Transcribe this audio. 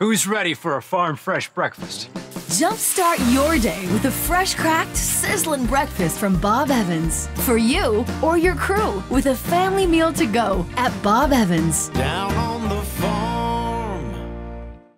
Who's ready for a farm fresh breakfast? Jumpstart your day with a fresh cracked, sizzling breakfast from Bob Evans. For you or your crew with a family meal to go at Bob Evans. Down